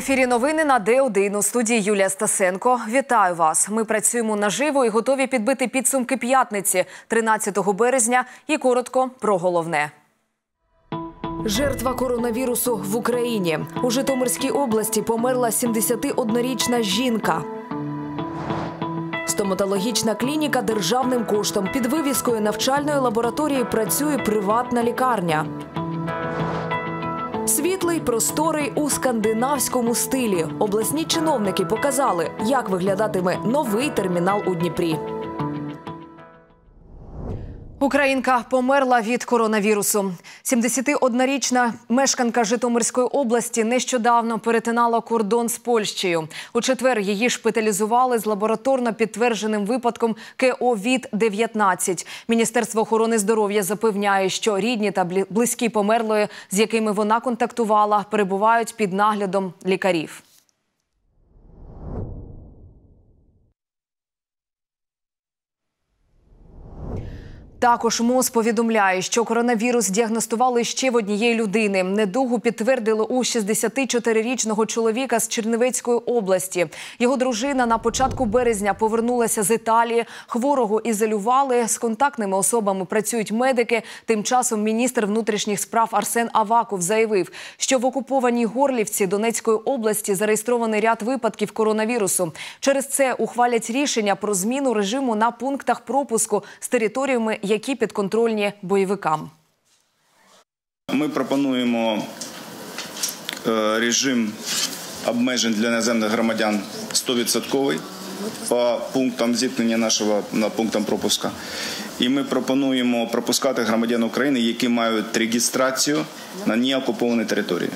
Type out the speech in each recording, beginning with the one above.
Ефірі новини на Д1 у студії Юлія Стасенко. Вітаю вас. Ми працюємо наживо і готові підбити підсумки п'ятниці, 13 березня. І коротко про головне. Жертва коронавірусу в Україні у Житомирській області померла 71-річна жінка. Стоматологічна клініка державним коштом під вивіскою навчальної лабораторії працює приватна лікарня. Світлий, просторий у скандинавському стилі. Обласні чиновники показали, як виглядатиме новий термінал у Дніпрі. Українка померла від коронавірусу. 71-річна мешканка Житомирської області нещодавно перетинала кордон з Польщею. У четвер її шпиталізували з лабораторно підтвердженим випадком КОВІД-19. Міністерство охорони здоров'я запевняє, що рідні та близькі померлої, з якими вона контактувала, перебувають під наглядом лікарів. Також МОЗ повідомляє, що коронавірус діагностували ще в однієї людини. Недугу підтвердили у 64-річного чоловіка з Чернівецької області. Його дружина на початку березня повернулася з Італії. Хворого ізолювали з контактними особами. Працюють медики. Тим часом міністр внутрішніх справ Арсен Аваков заявив, що в окупованій Горлівці Донецької області зареєстрований ряд випадків коронавірусу. Через це ухвалять рішення про зміну режиму на пунктах пропуску з територіями які підконтрольні бойовикам. Ми пропонуємо е, режим обмежень для іноземних громадян 100% по пунктам зіткнення нашого на пунктам пропуска. І ми пропонуємо пропускати громадян України, які мають реєстрацію на неокупованій території,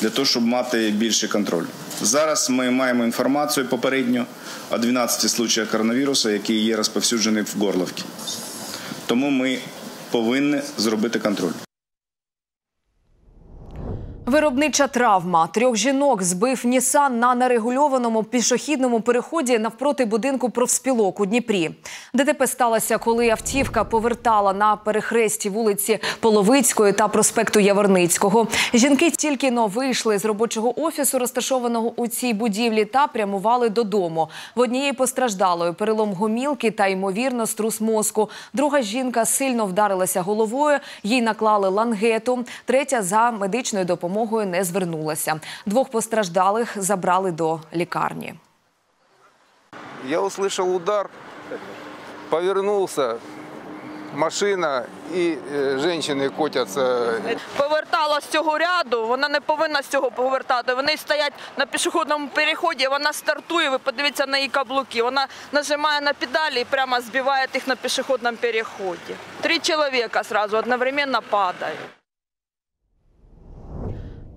для того, щоб мати більший контроль. Зараз ми маємо інформацію попередньо о 12 случаях коронавірусу, які є розповсюджені в Горловці. Тому ми повинні зробити контроль. Виробнича травма трьох жінок збив Нісан на нерегульованому пішохідному переході навпроти будинку профспілок у Дніпрі. ДТП сталося, коли автівка повертала на перехресті вулиці Половицької та проспекту Яворницького. Жінки тільки но вийшли з робочого офісу, розташованого у цій будівлі, та прямували додому. В однієї постраждалої перелом гомілки та ймовірно струс мозку. Друга жінка сильно вдарилася головою. Їй наклали лангету. Третя за медичною допомогою допомогою не звернулася. Двох постраждалих забрали до лікарні. Я услышал удар, повернулся, машина і жінки котяться. Повертала з цього ряду, вона не повинна з цього повертати. Вони стоять на пішохідному переході, вона стартує, ви подивіться на її каблуки. Вона нажимає на педалі і прямо збиває їх на пішохідному переході. Три чоловіка одразу одновременно падають.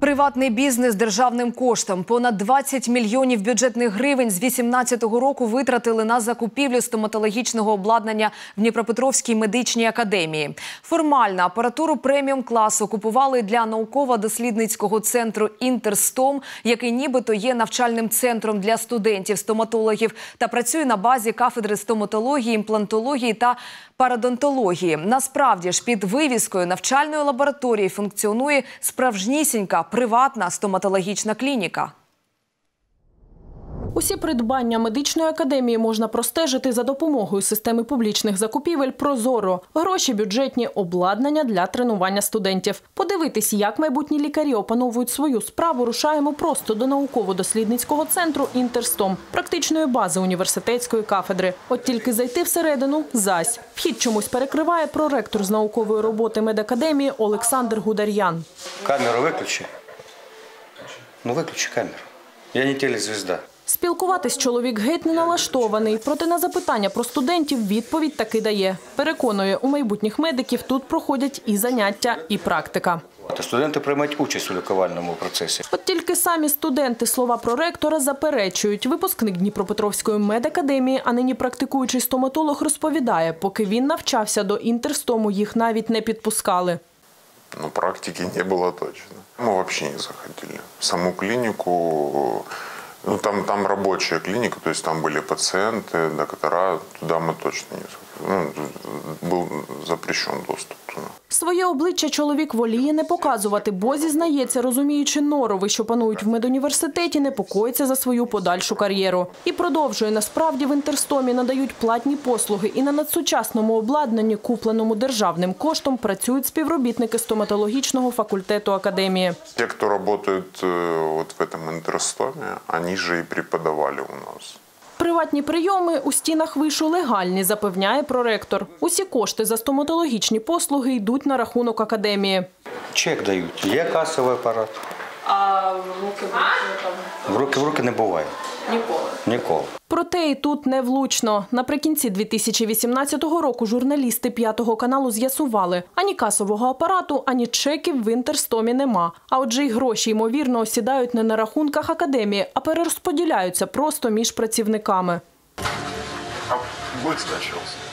Приватний бізнес державним коштом понад 20 мільйонів бюджетних гривень з 2018 року витратили на закупівлю стоматологічного обладнання в Дніпропетровській медичній академії. Формально апаратуру преміум класу купували для науково-дослідницького центру Інтерстом, який нібито є навчальним центром для студентів-стоматологів та працює на базі кафедри стоматології, імплантології та парадонтології. Насправді ж під вивіскою навчальної лабораторії функціонує справжнісінька приватна стоматологічна клініка. Усі придбання медичної академії можна простежити за допомогою системи публічних закупівель Прозоро, гроші бюджетні обладнання для тренування студентів. Подивитись, як майбутні лікарі опановують свою справу, рушаємо просто до науково-дослідницького центру Інтерстом, практичної бази університетської кафедри. От тільки зайти всередину зась. Вхід чомусь перекриває проректор з наукової роботи медакадемії Олександр Гудар'ян. Камеру виключи. Ну виключи камеру. Я не телезвезда. Спілкуватись чоловік геть не налаштований, проте на запитання про студентів відповідь таки дає. Переконує, у майбутніх медиків тут проходять і заняття, і практика. Студенти приймають участь у лікувальному процесі. От тільки самі студенти слова проректора заперечують. Випускник Дніпропетровської медакадемії, а нині практикуючий стоматолог, розповідає, поки він навчався до інтерстому, їх навіть не підпускали. Ну, практики не было точно. Мы вообще не заходили. Саму клинику Ну, там, там рабочая клиника, то есть там были пациенты, доктора, туда мы точно не ну, был запрещен доступ. Туда. Своє обличчя чоловік воліє не показувати, бо зізнається, розуміючи норови, що панують в медуніверситеті, непокоїться за свою подальшу кар'єру. І продовжує насправді в інтерстомі надають платні послуги, і на надсучасному обладнанні, купленому державним коштом, працюють співробітники стоматологічного факультету академії. Те, кто работают э, в этом интерстоме, они же и преподавали у нас. Приватні прийоми у стінах вишу легальні, запевняє проректор. Усі кошти за стоматологічні послуги йдуть на рахунок академії. Чек дають. Є касовий апарат. А руки там В руки в руки не буває. Ніколи. Ніколи. Проте і тут не влучно. Наприкінці 2018 року журналісти п'ятого каналу з'ясували, ані касового апарату, ані чеків в інтерстомі нема. А отже, й гроші ймовірно осідають не на рахунках академії, а перерозподіляються просто між працівниками. Скачивался?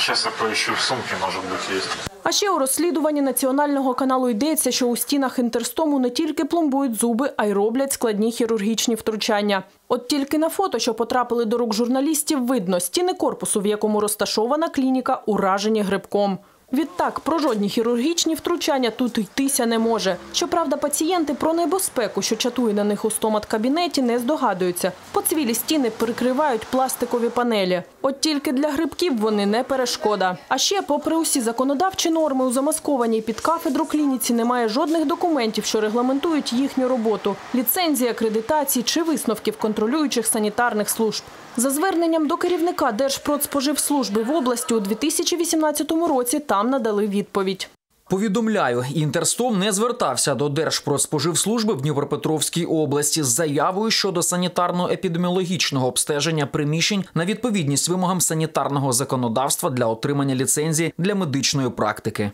Сейчас я поищу в сумке, может бути є. А ще у розслідуванні національного каналу йдеться, що у стінах інтерстому не тільки пломбують зуби, а й роблять складні хірургічні втручання. От тільки на фото, що потрапили до рук журналістів, видно стіни корпусу, в якому розташована клініка, уражені грибком. Відтак, про жодні хірургічні втручання тут йтися не може. Щоправда, пацієнти про небезпеку, що чатує на них у стомат-кабінеті, не здогадуються. Поцвілі стіни прикривають пластикові панелі. От тільки для грибків вони не перешкода. А ще, попри усі законодавчі норми, у замаскованій під кафедру клініці немає жодних документів, що регламентують їхню роботу, ліцензії, акредитації чи висновків контролюючих санітарних служб. За зверненням до керівника Держпродспоживслужби в області у 2018 році там надали відповідь. Повідомляю, Інтерстом не звертався до Держпродспоживслужби в Дніпропетровській області з заявою щодо санітарно-епідеміологічного обстеження приміщень на відповідність вимогам санітарного законодавства для отримання ліцензії для медичної практики.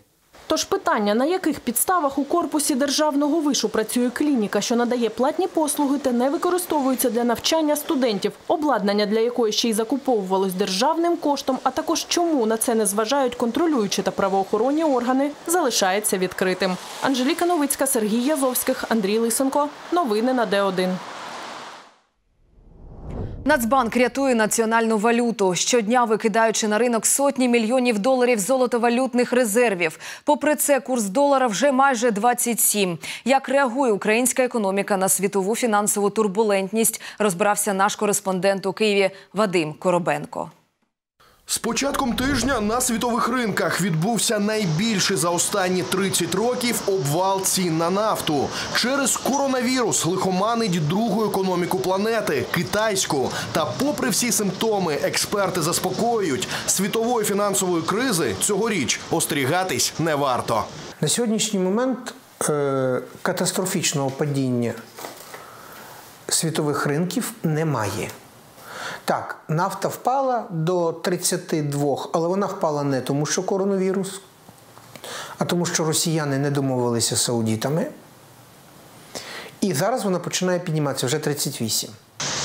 Тож питання, на яких підставах у корпусі державного вишу працює клініка, що надає платні послуги та не використовується для навчання студентів, обладнання для якої ще й закуповувалось державним коштом, а також чому на це не зважають контролюючі та правоохоронні органи, залишається відкритим. Анжеліка Новицька, Сергій Язовських, Андрій Лисенко. Новини на Д1. Нацбанк рятує національну валюту, щодня викидаючи на ринок сотні мільйонів доларів золотовалютних резервів. Попри це, курс долара вже майже 27. Як реагує українська економіка на світову фінансову турбулентність, розбирався наш кореспондент у Києві Вадим Коробенко. З початком тижня на світових ринках відбувся найбільший за останні 30 років обвал цін на нафту. Через коронавірус лихоманить другу економіку планети китайську. Та, попри всі симптоми, експерти заспокоюють, світової фінансової кризи цьогоріч остерігатись не варто. На сьогоднішній момент е, катастрофічного падіння світових ринків немає. Так, нафта впала до 32, але вона впала не тому, що коронавірус, а тому, що росіяни не домовилися з саудітами. І зараз вона починає підніматися вже 38.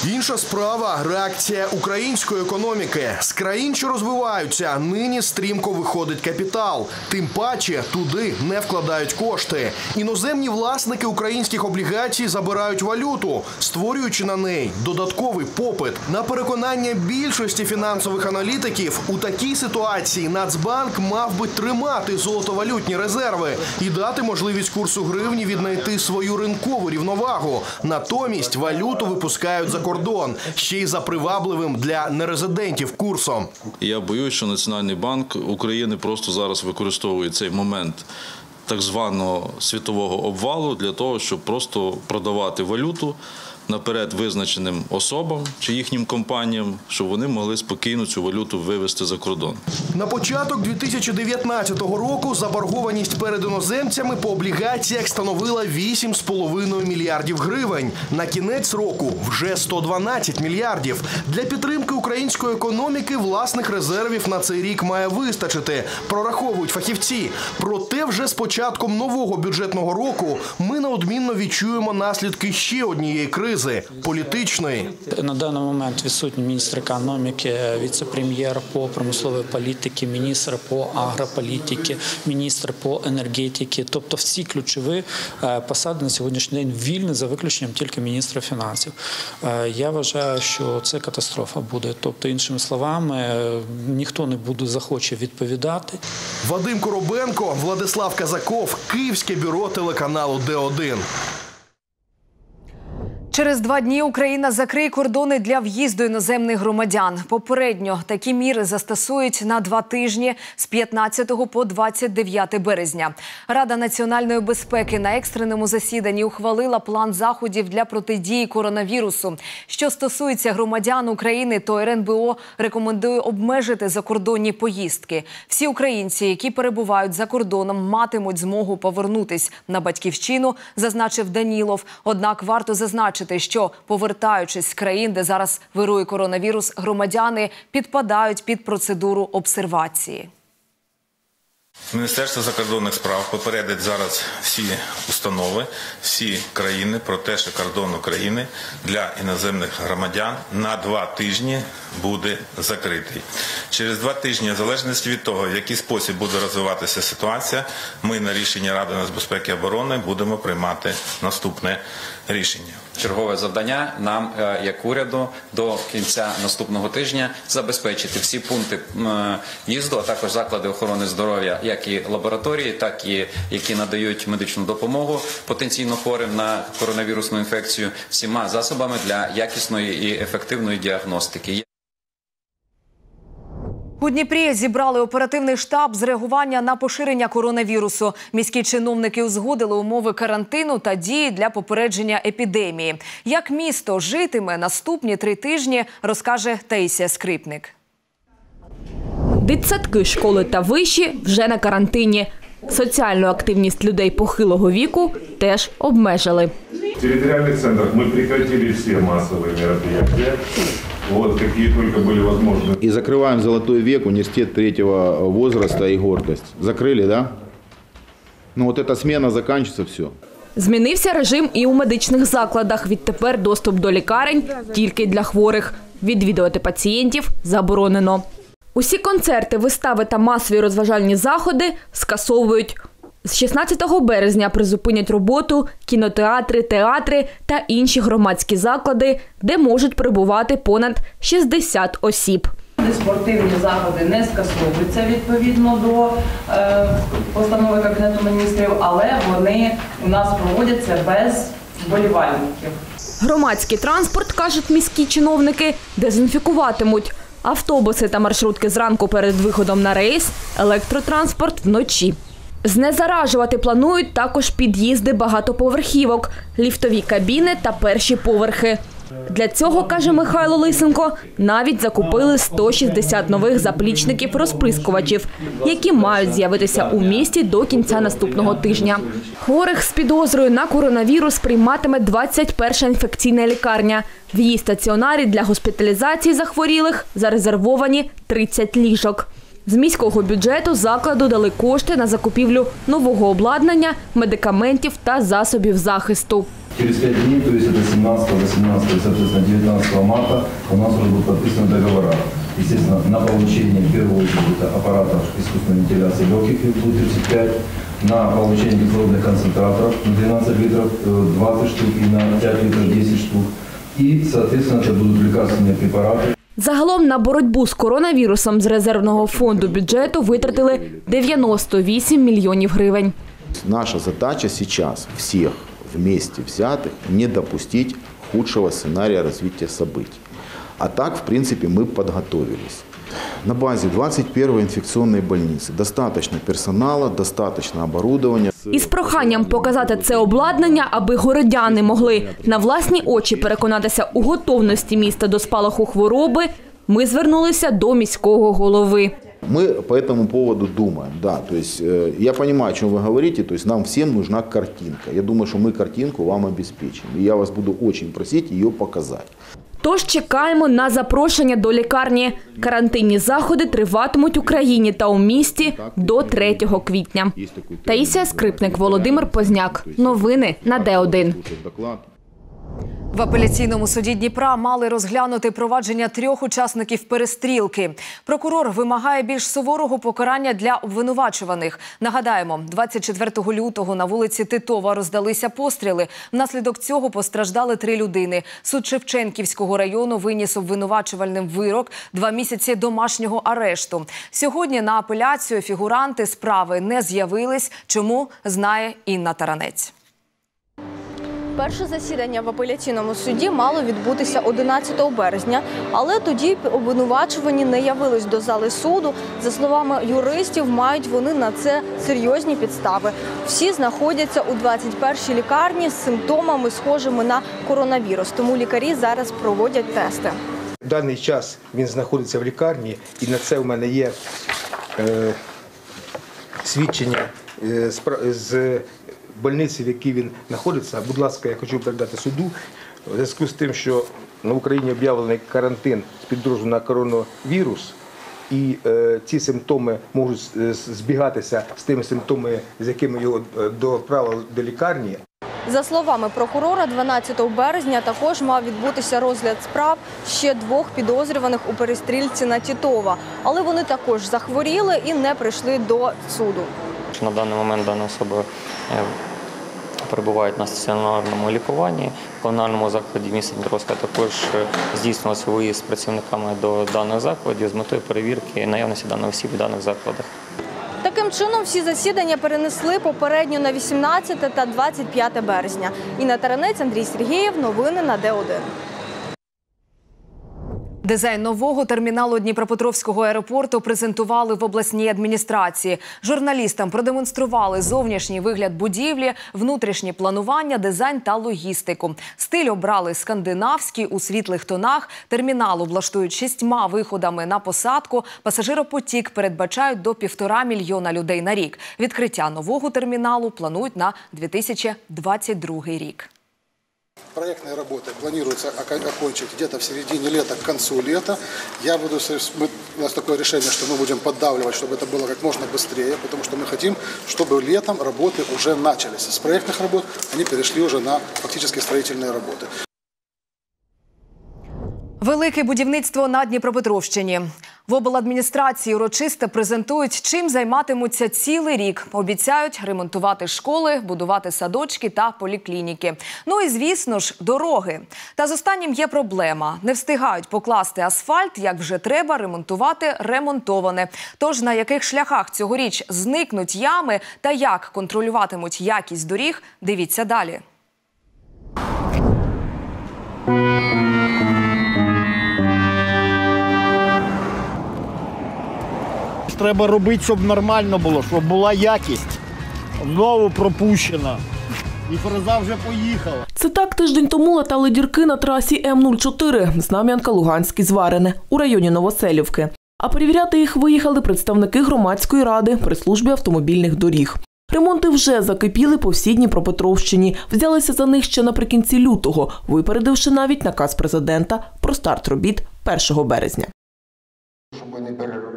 Інша справа реакція української економіки з країн, що розвиваються, нині стрімко виходить капітал. Тим паче туди не вкладають кошти. Іноземні власники українських облігацій забирають валюту, створюючи на неї додатковий попит. На переконання більшості фінансових аналітиків у такій ситуації Нацбанк мав би тримати золотовалютні резерви і дати можливість курсу гривні віднайти свою ринкову рівновагу. Натомість валюту випускають за кордон, ще й за привабливим для нерезидентів курсом. Я боюсь, що Національний банк України просто зараз використовує цей момент так званого світового обвалу для того, щоб просто продавати валюту наперед визначеним особам чи їхнім компаніям, щоб вони могли спокійно цю валюту вивезти за кордон. На початок 2019 року заборгованість перед іноземцями по облігаціях становила 8,5 мільярдів гривень. На кінець року вже 112 мільярдів. Для підтримки української економіки власних резервів на цей рік має вистачити. Прораховують фахівці. Проте вже з початком нового бюджетного року ми неодмінно відчуємо наслідки ще однієї кризи. Кризи політичної. На даний момент відсутній міністр економіки, віце-прем'єр по промисловій політиці, міністр по агрополітиці, міністр по енергетиці. Тобто всі ключові е, посади на сьогоднішній день вільні за виключенням тільки міністра фінансів. Е, Я вважаю, що це катастрофа буде. Тобто, іншими словами, е, ніхто не буде захоче відповідати. Вадим Коробенко, Владислав Казаков, Київське бюро телеканалу Д1. Через два дні Україна закриє кордони для в'їзду іноземних громадян. Попередньо такі міри застосують на два тижні з 15 по 29 березня. Рада національної безпеки на екстреному засіданні ухвалила план заходів для протидії коронавірусу. Що стосується громадян України, то РНБО рекомендує обмежити закордонні поїздки. Всі українці, які перебувають за кордоном, матимуть змогу повернутись на батьківщину, зазначив Данілов. Однак варто зазначити, що повертаючись з країн, де зараз вирує коронавірус, громадяни підпадають під процедуру обсервації. Міністерство закордонних справ попередить зараз всі установи, всі країни про те, що кордон України для іноземних громадян на два тижні буде закритий. Через два тижні, в залежності від того, в який спосіб буде розвиватися ситуація, ми на рішення Ради нацбезпеки і оборони будемо приймати наступне рішення. Чергове завдання нам, е, як уряду, до кінця наступного тижня забезпечити всі пункти м, їзду, а також заклади охорони здоров'я, як і лабораторії, так і які надають медичну допомогу потенційно хворим на коронавірусну інфекцію, всіма засобами для якісної і ефективної діагностики. У Дніпрі зібрали оперативний штаб з реагування на поширення коронавірусу. Міські чиновники узгодили умови карантину та дії для попередження епідемії. Як місто житиме наступні три тижні, розкаже Таїсія Скрипник. Дитсадки, школи та виші вже на карантині. Соціальну активність людей похилого віку теж обмежили. В территориальных центрах мы прекратили все массовые мероприятия, вот, какие только были возможны. И закрываем «Золотой век», университет третьего возраста и гордость. Закрыли, да? Ну вот эта смена заканчивается, все. Змінився режим і у медичних закладах. Відтепер доступ до лікарень тільки для хворих. Відвідувати пацієнтів заборонено. Усі концерти, вистави та масові розважальні заходи скасовують. З 16 березня призупинять роботу кінотеатри, театри та інші громадські заклади, де можуть перебувати понад 60 осіб. Спортивні заходи не скасовуються відповідно до е, постанови Кабінету міністрів, але вони у нас проводяться без вболівальників. Громадський транспорт, кажуть міські чиновники, дезінфікуватимуть. Автобуси та маршрутки зранку перед виходом на рейс, електротранспорт вночі. Знезаражувати планують також під'їзди багатоповерхівок, ліфтові кабіни та перші поверхи. Для цього, каже Михайло Лисенко, навіть закупили 160 нових заплічників розприскувачів, які мають з'явитися у місті до кінця наступного тижня. Хворих з підозрою на коронавірус прийматиме 21-ша інфекційна лікарня. В її стаціонарі для госпіталізації захворілих зарезервовані 30 ліжок. З міського бюджету закладу дали кошти на закупівлю нового обладнання, медикаментів та засобів захисту. Через 5 дней, то есть это 17, 18, соответственно 19 марта у нас уже будут подписаны договора. Естественно, на получение в первую очередь это аппаратов искусственной вентиляции легких будет 35, на получение кислородных концентраторов на 12 литров э, 20 штук и на 5 литров 10 штук. И, соответственно, это будут лекарственные препараты. Загалом на боротьбу з коронавірусом з резервного фонду бюджету витратили 98 мільйонів гривень. Наша задача сейчас всех вместе взятых не допустить худшего сценария развития событий. А так, в принципе, мы подготовились. На базе 21-й инфекционной больницы достаточно персонала, достаточно оборудования. Із проханням показати це обладнання, аби городяни могли на власні очі переконатися у готовності міста до спалаху хвороби, ми звернулися до міського голови. Мы по этому поводу думаем, да, то есть э, я понимаю, о чем вы говорите, то есть нам всем нужна картинка. Я думаю, что мы картинку вам обеспечим. И я вас буду очень просить ее показать. Тож чекаємо на запрошення до лікарні. Карантинні заходи триватимуть у країні та у місті до 3 квітня. Таїсія Скрипник, Володимир Позняк. Новини на Д1. В апеляційному суді Дніпра мали розглянути провадження трьох учасників перестрілки. Прокурор вимагає більш суворого покарання для обвинувачуваних. Нагадаємо, 24 лютого на вулиці Титова роздалися постріли. Внаслідок цього постраждали три людини. Суд Шевченківського району виніс обвинувачувальним вирок два місяці домашнього арешту. Сьогодні на апеляцію фігуранти справи не з'явились. Чому знає Інна Таранець. Перше засідання в апеляційному суді мало відбутися 11 березня, але тоді обвинувачувані не явились до зали суду. За словами юристів, мають вони на це серйозні підстави. Всі знаходяться у 21-й лікарні з симптомами, схожими на коронавірус. Тому лікарі зараз проводять тести. В даний час він знаходиться в лікарні, і на це в мене є е, свідчення е, з, больниці, в якій він знаходиться. Будь ласка, я хочу передати суду. В зв'язку з тим, що на Україні об'явлений карантин з підрозділу на коронавірус, і е, ці симптоми можуть е, збігатися з тими симптомами, з якими його е, доправили до лікарні. За словами прокурора, 12 березня також мав відбутися розгляд справ ще двох підозрюваних у перестрільці на Тітова. Але вони також захворіли і не прийшли до суду. На даний момент дані особи е, перебувають на стаціонарному лікуванні. В комунальному закладі міста Дніпровська також е, здійснювався виїзд з працівниками до даних закладів з метою перевірки наявності даних осіб у даних закладах. Таким чином, всі засідання перенесли попередньо на 18 та 25 березня. Інна Таранець, Андрій Сергієв. Новини на Д1. Дизайн нового терміналу Дніпропетровського аеропорту презентували в обласній адміністрації. Журналістам продемонстрували зовнішній вигляд будівлі, внутрішнє планування, дизайн та логістику. Стиль обрали скандинавський у світлих тонах. Термінал облаштують шістьма виходами на посадку. Пасажиропотік передбачають до півтора мільйона людей на рік. Відкриття нового терміналу планують на 2022 рік. Проектные работы планируется око- окончить где-то в середине лета, к концу лета. Я буду, со- мы- у нас такое решение, что мы будем поддавливать, чтобы это было как можно быстрее, потому что мы хотим, чтобы летом работы уже начались. С проектных работ они перешли уже на фактически строительные работы. Велике будівництво на Дніпропетровщині. В обладміністрації урочисто презентують, чим займатимуться цілий рік. Обіцяють ремонтувати школи, будувати садочки та поліклініки. Ну і звісно ж, дороги. Та з останнім є проблема: не встигають покласти асфальт, як вже треба ремонтувати ремонтоване. Тож на яких шляхах цьогоріч зникнуть ями та як контролюватимуть якість доріг, дивіться далі. Треба робити, щоб нормально було, щоб була якість. Знову пропущена. І фреза вже поїхала. Це так тиждень тому латали дірки на трасі М04 Знам'янка Луганський зварене у районі Новоселівки. А перевіряти їх виїхали представники громадської ради при службі автомобільних доріг. Ремонти вже закипіли по всій Дніпропетровщині. Взялися за них ще наприкінці лютого, випередивши навіть наказ президента про старт робіт 1 березня.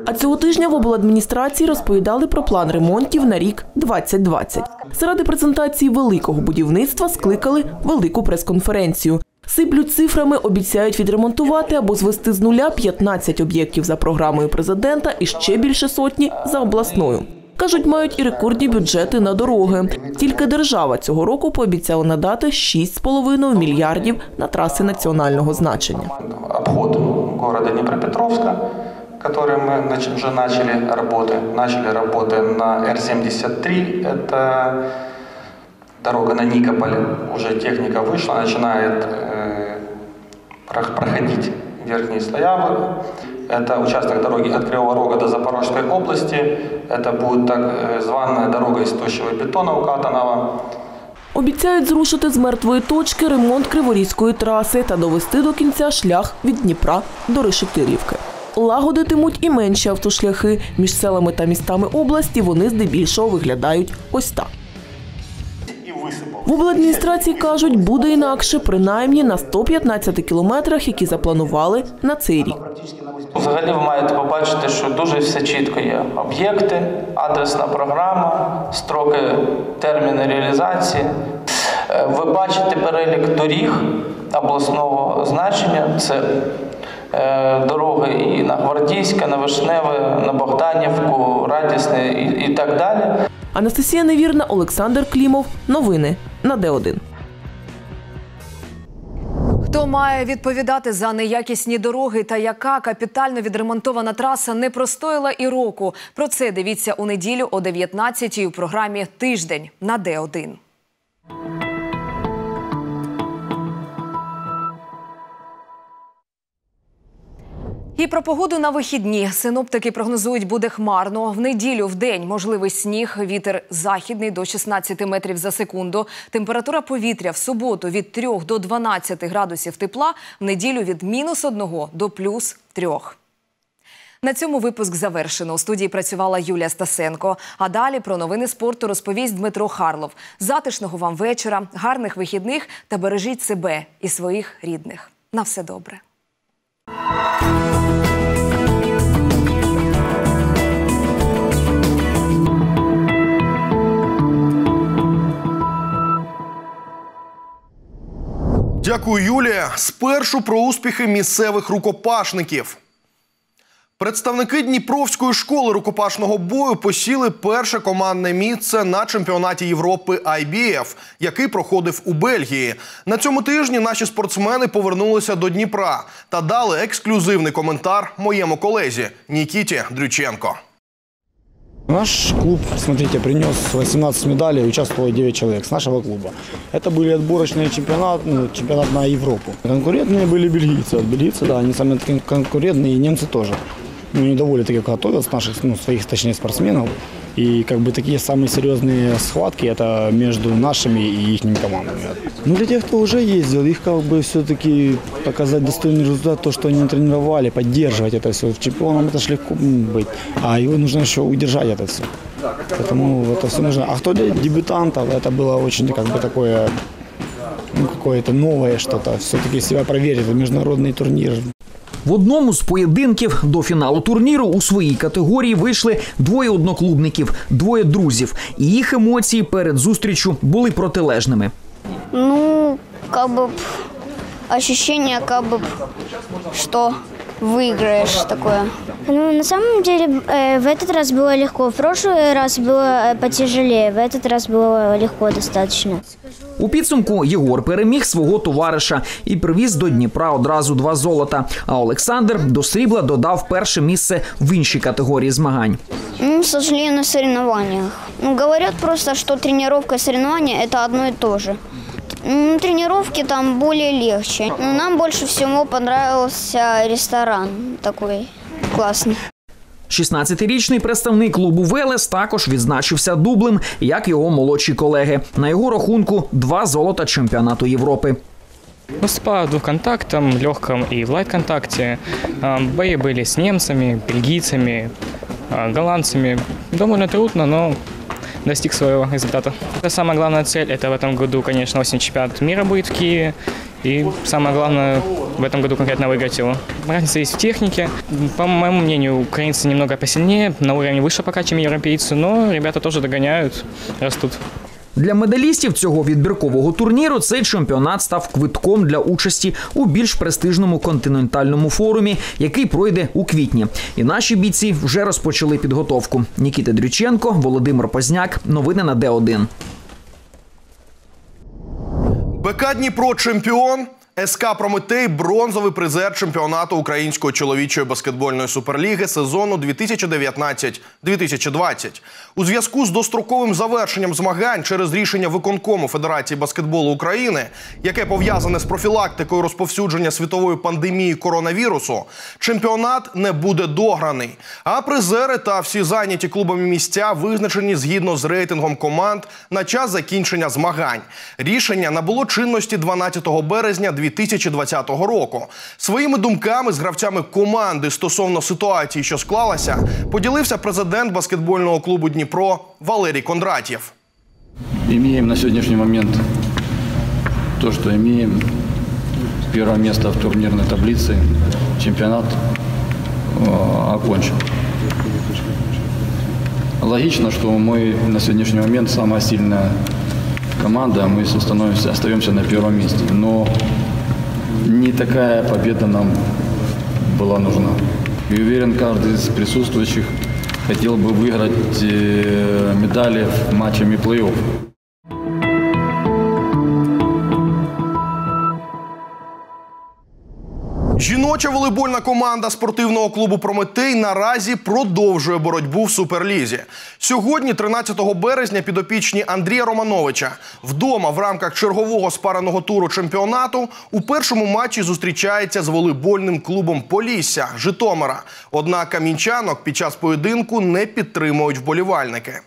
А цього тижня в обладміністрації розповідали про план ремонтів на рік 2020. Заради презентації великого будівництва скликали велику прес-конференцію. Сиплють цифрами, обіцяють відремонтувати або звести з нуля 15 об'єктів за програмою президента і ще більше сотні за обласною. Кажуть, мають і рекордні бюджети на дороги. Тільки держава цього року пообіцяла надати 6,5 мільярдів на траси національного значення. обход города Днепропетровска, который мы нач- уже начали работы. Начали работы на Р-73, это дорога на Никополь. Уже техника вышла, начинает э, про- проходить верхние слоя. Это участок дороги от Кривого Рога до Запорожской области. Это будет так э, званая дорога из тощего бетона укатанного. Обіцяють зрушити з мертвої точки ремонт Криворізької траси та довести до кінця шлях від Дніпра до Решетилівки. Лагодитимуть і менші автошляхи. Між селами та містами області вони здебільшого виглядають ось так. В обладміністрації кажуть, буде інакше, принаймні на 115 кілометрах, які запланували на цей рік. Взагалі ви маєте побачити, що дуже все чітко є. Об'єкти, адресна програма, строки, терміни реалізації. Е, Ви бачите перелік доріг обласного значення. Це дороги і на Гвардійське, на Вишневе, на Богданівку, Радісне і, і так далі. Анастасія Невірна, Олександр Клімов. Новини на Д1. Хто має відповідати за неякісні дороги та яка капітально відремонтована траса не простоїла і року? Про це дивіться у неділю о 19-й у програмі Тиждень на Д1. І про погоду на вихідні синоптики прогнозують буде хмарно. В неділю в день можливий сніг, вітер західний до 16 метрів за секунду. Температура повітря в суботу від 3 до 12 градусів тепла, в неділю від мінус 1 до плюс 3. На цьому випуск завершено. У студії працювала Юлія Стасенко. А далі про новини спорту розповість Дмитро Харлов. Затишного вам вечора, гарних вихідних та бережіть себе і своїх рідних. На все добре. Дякую, Юлія. Спершу про успіхи місцевих рукопашників. Представники Дніпровської школи рукопашного бою посіли перше командне місце на чемпіонаті Європи IBF, який проходив у Бельгії. На цьому тижні наші спортсмени повернулися до Дніпра та дали ексклюзивний коментар моєму колезі Нікіті Дрюченко. Наш клуб, смотрите, принес 18 медалей, участвовало 9 человек с нашего клуба. Это были отборочные чемпионаты, ну, чемпионат на Европу. Конкурентные были бельгийцы. Вот бельгийцы, да, они самые кон- конкурентные, и немцы тоже. Ну, они довольно-таки готовят наших, ну, своих, точнее, спортсменов. И как бы такие самые серьезные схватки это между нашими и их командами. Ну, для тех, кто уже ездил, их как бы все-таки показать достойный результат, то, что они тренировали, поддерживать это все. Чемпионом это ж легко быть, а его нужно еще удержать это все. Поэтому это все нужно. А кто для дебютантов, это было очень как бы такое, ну, какое-то новое что-то. Все-таки себя проверить, это международный турнир. В одному з поєдинків до фіналу турніру у своїй категорії вийшли двоє одноклубників, двоє друзів, і їх емоції перед зустрічю були протилежними. Ну, как бы ощущение, как бы, что выиграешь такое. Ну, на самом деле, э, в этот раз было легко. В прошлый раз было э, потяжелее. В этот раз было легко достаточно. У підсумку Єгор переміг свого товариша і привіз до Дніпра одразу два золота. А Олександр до срібла додав перше місце в іншій категорії змагань. Ну, к сожалению, на соревнованиях. Ну, говорят просто, что тренировка и соревнования – это одно и то же. Ну, тренировки там более легче. Но нам больше всего понравился ресторан такой классный. 16-річний представник клубу Велес також відзначився дублем, як його молодші колеги. На його рахунку два золота чемпіонату Європи. Выступал в двухконтактном, легком и в лайт-контакте. А, Бои были с немцами, бельгийцами, а, голландцами. Довольно трудно, но Достиг своего результата. Это самая главная цель. Это в этом году, конечно, осень чемпионат мира будет в Киеве. И самое главное в этом году конкретно выиграть его. Разница есть в технике. По моему мнению, украинцы немного посильнее, на уровне выше пока, чем европейцы, но ребята тоже догоняют, растут. Для медалістів цього відбіркового турніру цей чемпіонат став квитком для участі у більш престижному континентальному форумі, який пройде у квітні. І наші бійці вже розпочали підготовку. Нікіта Дрюченко, Володимир Позняк. Новини на Д1. БК Дніпро чемпіон. СК Прометей бронзовий призер чемпіонату Української чоловічої баскетбольної суперліги сезону 2019-2020. У зв'язку з достроковим завершенням змагань через рішення виконкому Федерації баскетболу України, яке пов'язане з профілактикою розповсюдження світової пандемії коронавірусу, чемпіонат не буде дограний. А призери та всі зайняті клубами місця визначені згідно з рейтингом команд на час закінчення змагань. Рішення набуло чинності 12 березня 2020 року. Своїми думками з гравцями команди стосовно ситуації, що склалася, поділився президент баскетбольного клубу Дніпро Валерій Кондратєв. Имеем на сегодняшний момент то, что имеем. Первое место в турнирной таблице. Чемпионат э, окончен. Логично, что мы на сегодняшний момент самая сильная команда, мы все становимся, остаемся на первом месте. Но не такая победа нам была нужна. И уверен, каждый из присутствующих хотел бы выиграть э, медали в матчами плей-офф. Жіноча волейбольна команда спортивного клубу Прометей наразі продовжує боротьбу в суперлізі. Сьогодні, 13 березня, підопічні Андрія Романовича вдома в рамках чергового спареного туру чемпіонату у першому матчі зустрічається з волейбольним клубом Полісся Житомира. Однак камінчанок під час поєдинку не підтримують вболівальники.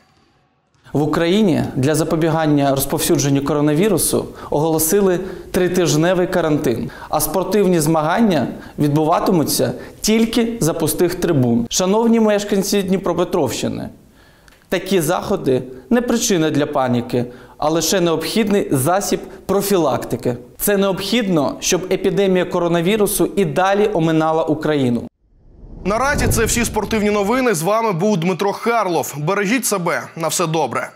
В Україні для запобігання розповсюдженню коронавірусу оголосили тритижневий карантин, а спортивні змагання відбуватимуться тільки за пустих трибун. Шановні мешканці Дніпропетровщини, такі заходи не причина для паніки, а лише необхідний засіб профілактики. Це необхідно, щоб епідемія коронавірусу і далі оминала Україну. Наразі це всі спортивні новини. З вами був Дмитро Харлов. Бережіть себе на все добре.